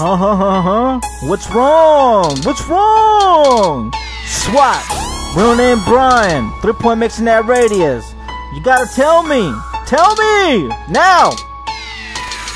Huh, huh, huh, huh? What's wrong? What's wrong? SWAT. Real name Brian. Three point mix in that radius. You gotta tell me. Tell me! Now!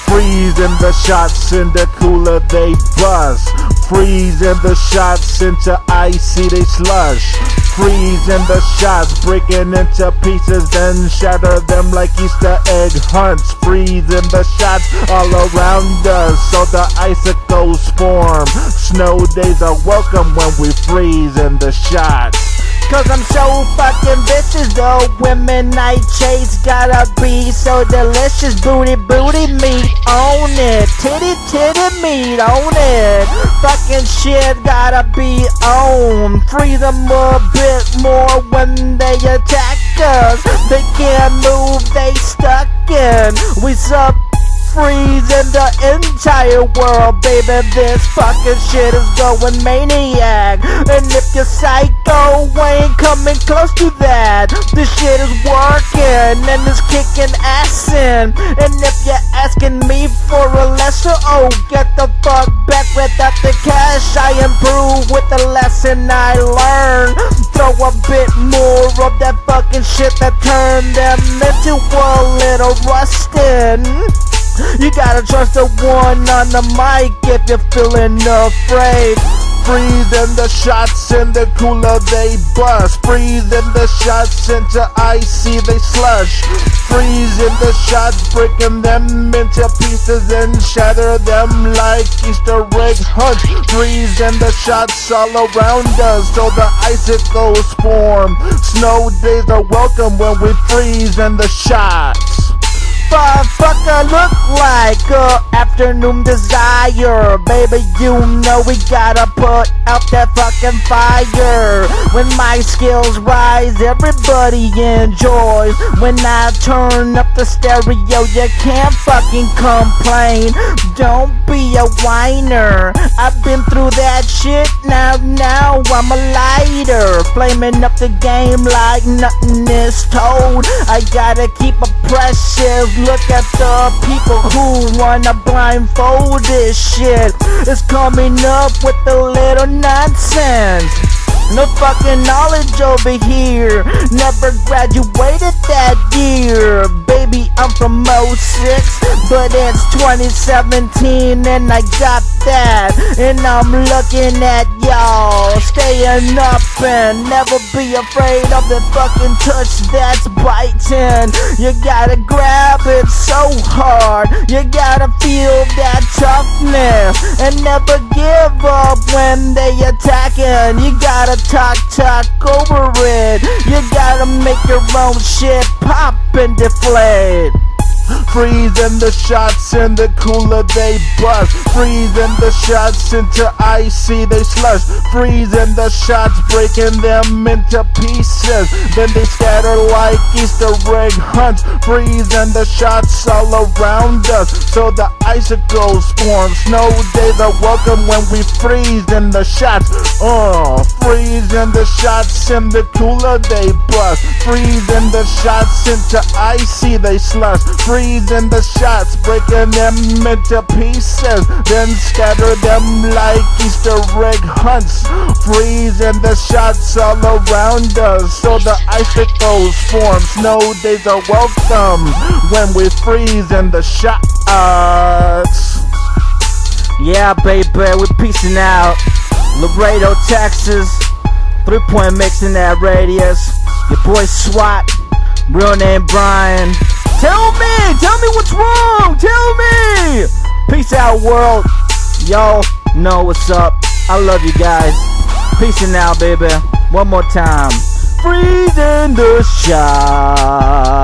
Freezing the shots in the cooler, they buzz. Freezing the shots into icy, they slush. Freezing the shots, breaking into pieces, then shatter them like Easter egg hunts. Freezing the shots all around us, so the icicles form. Snow days are welcome when we freeze in the shots. Cause I'm so fucking vicious The women I chase gotta be so delicious Booty booty meat on it Titty titty meat on it Fucking shit gotta be on Free them more when they attack us They can't move, they stuck in We sub freezing the entire world, baby. This fucking shit is going maniac. And if you're psycho, ain't coming close to that. This shit is working and it's kicking ass in. And if you're asking me for a lesser, oh, get the fuck back without the cash. I improve with the lesson I learned. Throw a bit more of that fucking shit that turned them into a little rustin'. You gotta trust the one on the mic if you're feeling afraid. Freezing the shots in the cooler, they bust. Freezing the shots into icy, they slush. Freezing the shots, breaking them into pieces and shatter them like Easter egg hunt. Freezing the shots all around us, so the icicles form. Snow days are welcome when we freeze in the shots like a afternoon desire. Baby, you know we gotta put out that fucking fire. When my skills rise, everybody enjoys. When I turn up the stereo, you can't fucking complain Don't be a whiner I've been through that shit, now, now I'm a lighter Flaming up the game like nothing is told I gotta keep precious Look at the people who wanna blindfold this shit. It's coming up with a little nonsense. No fucking knowledge over here. Never graduated that year. I'm from 06, but it's 2017 and I got that. And I'm looking at y'all staying up and never be afraid of the fucking touch that's biting. You gotta grab it so hard. You gotta feel that toughness and never give up when they attacking. You gotta talk, talk over it. You gotta make your own shit pop and deflate. Freezing the shots in the cooler, they bust. Freezing the shots into icy, they slush. Freezing the shots, breaking them into pieces. Then they scatter like Easter egg hunts. Freezing the shots all around us, so the icicles form. Snow days are welcome when we freeze in the shots. Uh, freezing the shots in the cooler, they bust. Freezing the shots into icy, they slush. Freezing freezing the shots, breaking them into pieces, then scatter them like Easter egg hunts. Freezing the shots all around us, so the icicles form. Snow days are welcome when we freeze in the shots. Yeah, baby, we're peacing out. Laredo, Texas. Three point mix in that radius. Your boy SWAT. Real name Brian. Out, world. Y'all know what's up. I love you guys. Peace and out, baby. One more time. Freezing the shots.